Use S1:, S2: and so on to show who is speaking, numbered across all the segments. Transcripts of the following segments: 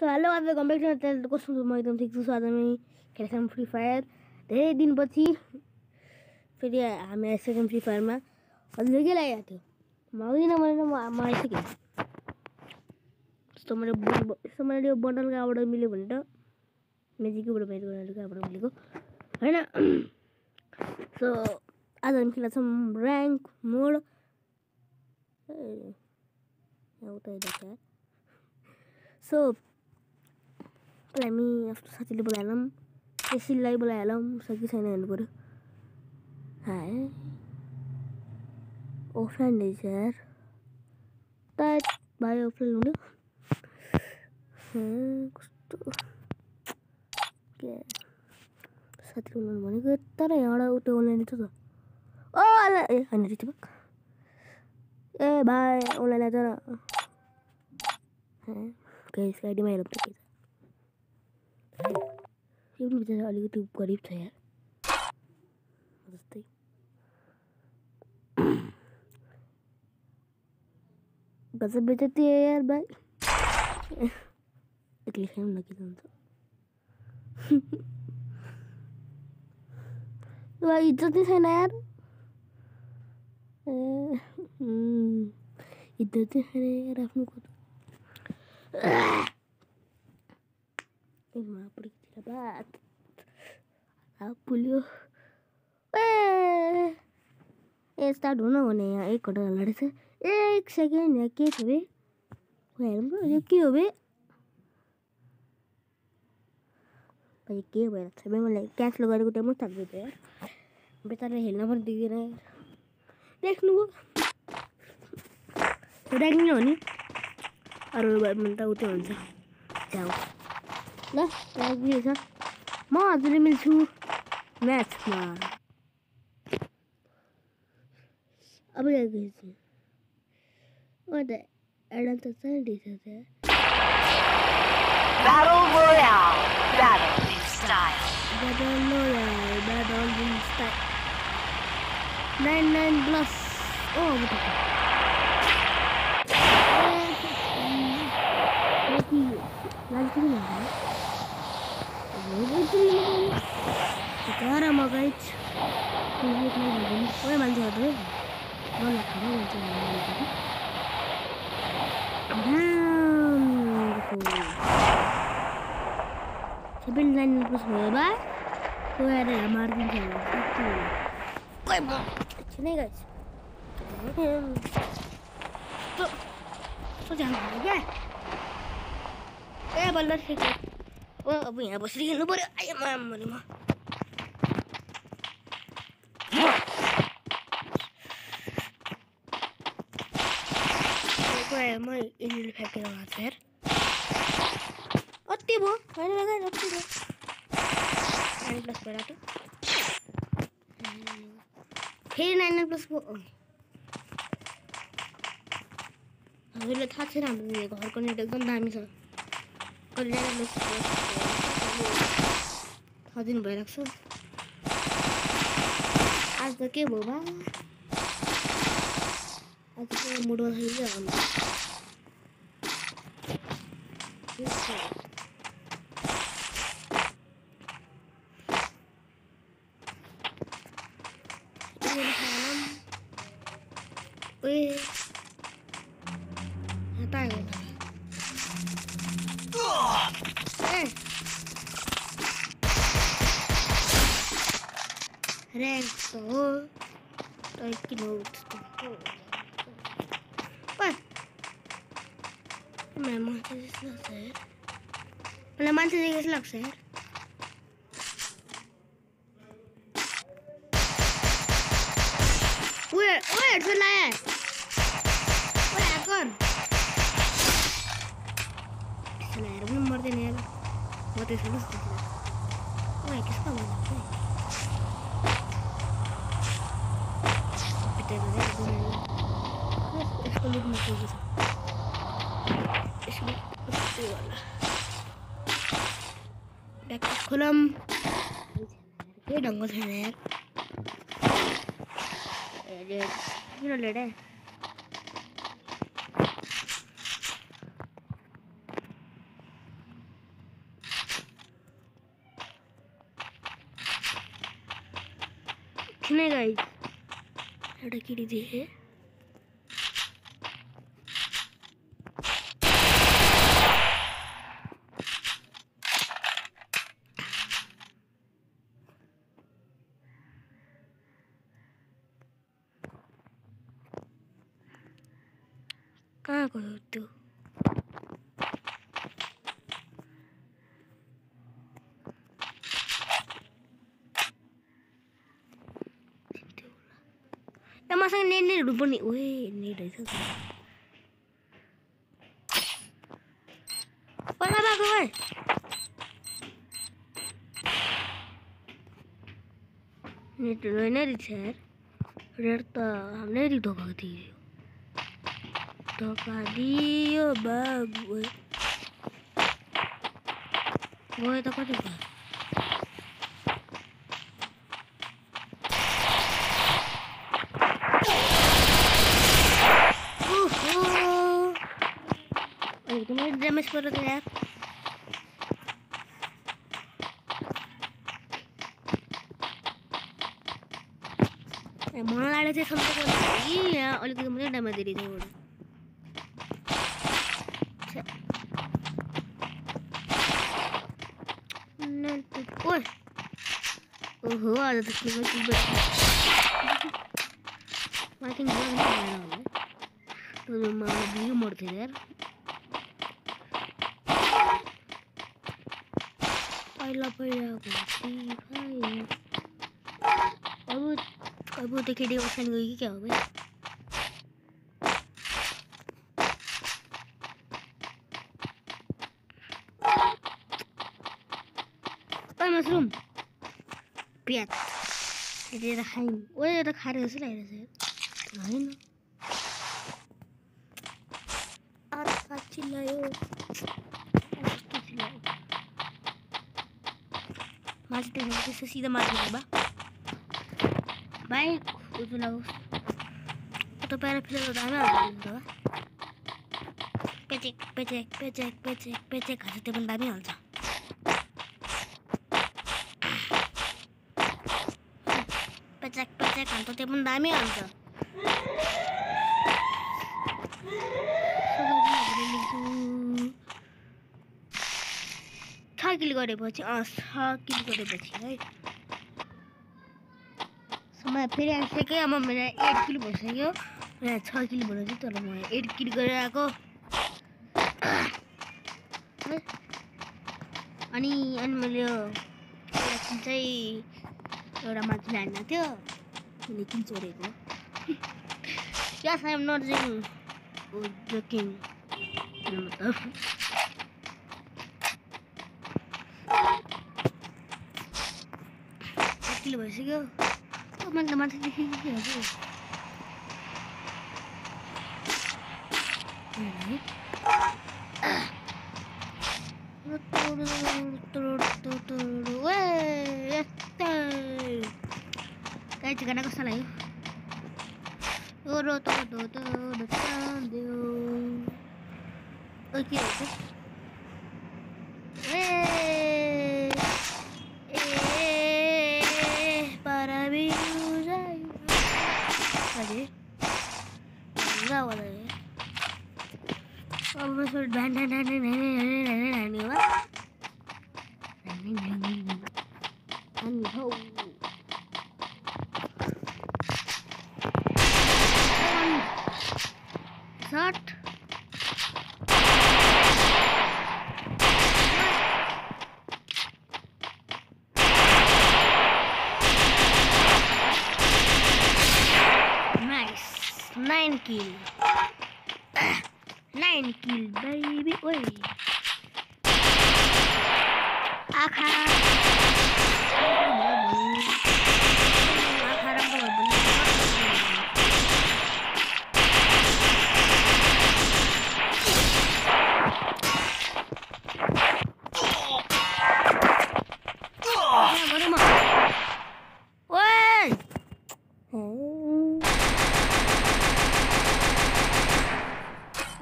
S1: So hello आज complete त्यहाँ कस्तो छु? म एकदम ठिक छु आज हामी खेल्छौँ फ्री फायर धेरै दिनपछि फेरि हामी आइसक्यौँ फ्री फायरमा हजुर के लागिरहेको थियो? म आउँदिनँ भनेर म म आइसकेँ यस्तो मैले यस्तो मैले यो बन्डल कहाँबाट मिल्यो भने त मेजिकबाट भेट गरेर कहाँबाट मिलेको? होइन? सो आज हामी खेल्छौँ ऱ्याङ्क मोड उता सो हामी आफ्नो साथीले बोलाइहालौँ एसिललाई बोलाइहालौँ सकि छैन हेर्नु पऱ्यो। हाय। अफलाइन रहेछ यार। त भाइ अफलाइन हुनु। कस्तो? के? साथीले उनीहरू भनेको तर यहाँबाट उतो अनलाइन छ त। ओ ए होइन रितिपक ए भाइ अनलाइन आएछ र। गाइस गाडीमा हेरौँ त। यो पनि बिचरा अलिकति गरिब छ यार। जस्तै गजब बेचती है यार भाइ एक्लै खाउँ न के जान्छ भाइ इज़्ज़त छैन यार। इज़्ज़त नै छैन यार आफ्नो महापुरीतिर बात पुल्यो ए स्टार्ट हुन भने यहाँ एक घन्टा लडेछ एक सेकेन्ड यहाँ के छ बे हेरौँ यो के हो बे के भइरहेको छ मलाई क्यान्सल गरेको टाइममा थाक्दै थियो बेचारा हेर्न पनि दिँदैन देख्नु ऱ्याङ्किङ हो नि अरू त उतै हुन्छ त्यहाँ ल के छ म हजुरले मिल्छु म्याचमा अब गएपछि अन्त एउटा त छ
S2: Battle Royale. Battle in style.
S1: Battle Royale. Battle in style. Nine nine plus. Oh, betul. Lagi, Sambil lain terus berapa? Gue ada margin jalan satu. Gue mau sini guys. Tuh, tuh jangan aja. Eh, balas sih. Oh, अब यहाँ बसिदिनु पऱ्यो आयो मामा गएँ म engine फ्याँकेर आएको भयो होइन लगाएर अति भयो नाइन प्लस भइरहेको फेरि नाइन प्लस भयो हजुरलाई थाहा छैन हाम्रो घरको नेट एकदम दामी छ नाइन प्लस छ दिन भइरहेको छ आज त के भयो बा आज त मुडमा 왜 아빠 tôi 응 랭크 넓기 노트도 빨리 Lembran que es la ser. Lembran que es la ser. Where, where, where, where, Selesai, belum mati nih. Mati selesai. Wait, kisah mana? Kita ada di sini. इसको लिख मत कीजिए इसमें कुत्ते वाला डेक खुलम ये ढंग से है यार ये सामने गाइस लड़की दीदी है। Kita masang ini, ini dulu nih. Wih, ini dari satu. Wah, apa aku. Ini dulu, ini di share. Berarti, तो di toko tadi. Toko धोखा दियो बाबू वो तो कुछ mas baru ya. sih sampai ke iya oleh itu udah mati di sini. Nanti wah uhuh, ada tuh tiba makin jalan ya. tuh mau di rumah terlihat खायो अब अब त्यो केटी ओसान गयो कि क्या हो भाइ मसरुम प्याज यति त खाइन् ओ यो त खाएर जस्तो लागिरहेछ होइन आत्मा चिल्लायो मारते हैं इससे सीधा मार देंगे बा भाई कुछ ना कुछ तो पहले फिर पेचेक पेचेक पेचेक पेचेक पेचेक खान्छ त्यो पनि दामी हाल्छ पेचेक पेचेक खान्छ त्यो पनि दामी हाल्छ किल गरेपछि अँ छ किल गरेपछि है। समय फेरि आइसक्यो अब मेरो एट किलो भइसक्यो। यहाँ छ किलो चाहिँ तर म एट किलो गरेर आएको। अनि अनि मैले यो चाहिँ एउटा मान्छेले हान्न थियो। मैले किन चोरेको। यस आइ एम नट जिङ जोकिङ। मतलब kecil banget sih teman-teman sendiri sih aku ini Kayak jangan aku salah ya. Oke, oke. and ho. And. Nice. Nine kill. Nine kill, baby. Wait.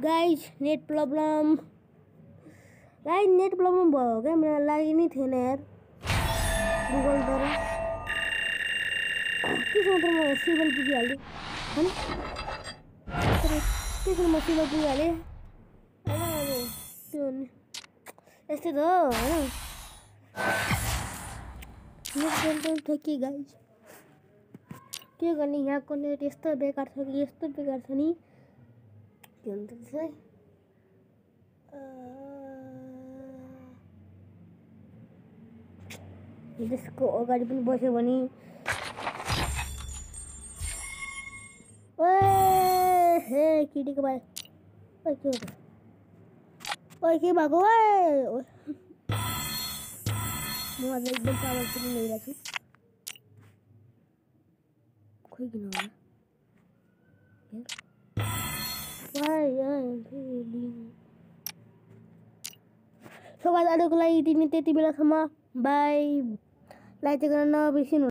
S1: guys need problem guys net problem भयो क्या मेरो लागि नै थिएन यार गुगलद्वारा त्यसमा त म सिभल पुगिहालेँ होइन त्यसमा म सिभल पुगिहालेँ होइन त्यो यस्तै त हो होइन ठेकी गाइज के गर्ने यहाँको नेट यस्तो बेकार छ कि यस्तो बेकार छ नि के भन्छ त्यसलाई त्यसको अगाडि पनि बस्यो भने। हे किटीको भाइ ओए के ओए के भएको। म आज एकदम चावल पनि ल्याइरहेको छु। खोइ किन होला? सो गाइस अहिलेको लागि तिमी त्यति बेलासम्म बाई। లైక్ చేయకుండా విషయం